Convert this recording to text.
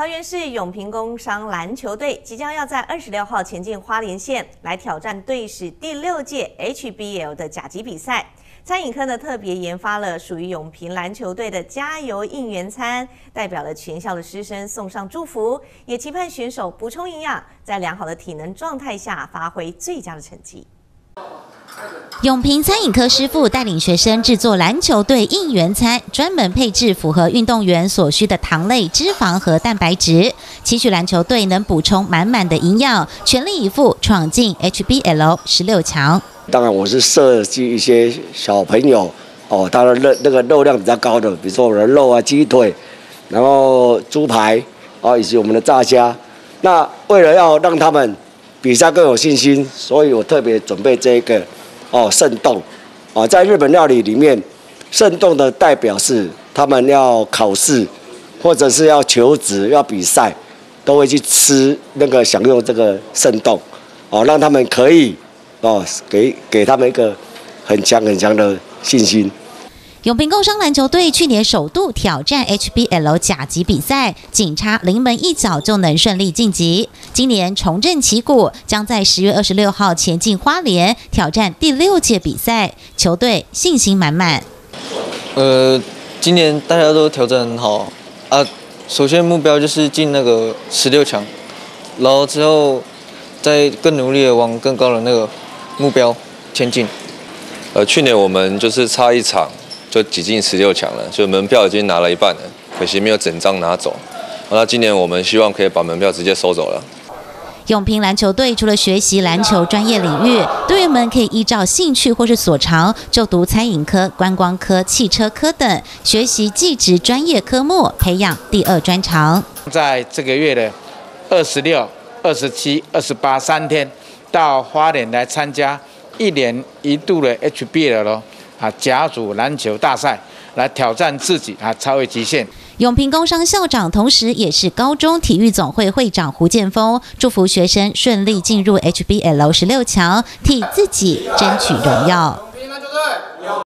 桃园市永平工商篮球队即将要在二十六号前进花莲县，来挑战队史第六届 HBL 的甲级比赛。餐饮科呢特别研发了属于永平篮球队的加油应援餐，代表了全校的师生送上祝福，也期盼选手补充营养，在良好的体能状态下发挥最佳的成绩。永平餐饮科师傅带领学生制作篮球队应援餐，专门配置符合运动员所需的糖类、脂肪和蛋白质，期许篮球队能补充满满的营养，全力以赴闯进 HBL 十六强。当然，我是设计一些小朋友哦，他的肉那个肉量比较高的，比如说我的肉啊、鸡腿，然后猪排啊，以及我们的炸虾。那为了要让他们比赛更有信心，所以我特别准备这个。哦，肾冻，啊，在日本料理里面，肾冻的代表是他们要考试，或者是要求职、要比赛，都会去吃那个享用这个肾冻，哦，让他们可以，哦，给给他们一个很强很强的信心。永平工商篮球队去年首度挑战 HBL 甲级比赛，仅差临门一脚就能顺利晋级。今年重振旗鼓，将在十月二十六号前进花莲挑战第六届比赛，球队信心满满。呃，今年大家都调整很好啊，首先目标就是进那个十六强，然后之后再更努力的往更高的那个目标前进。呃，去年我们就是差一场。就挤进十六强了，就门票已经拿了一半了，可惜没有整张拿走。那今年我们希望可以把门票直接收走了。永平篮球队除了学习篮球专业领域，队员们可以依照兴趣或是所长，就读餐饮科、观光科、汽车科等，学习技职专业科目，培养第二专长。在这个月的二十六、二十七、二十八三天，到花莲来参加一年一度的 HBL 咯。啊，甲组篮球大赛来挑战自己啊，超越极限。永平工商校长，同时也是高中体育总会会长胡建峰，祝福学生顺利进入 HBL 十六强，替自己争取荣耀。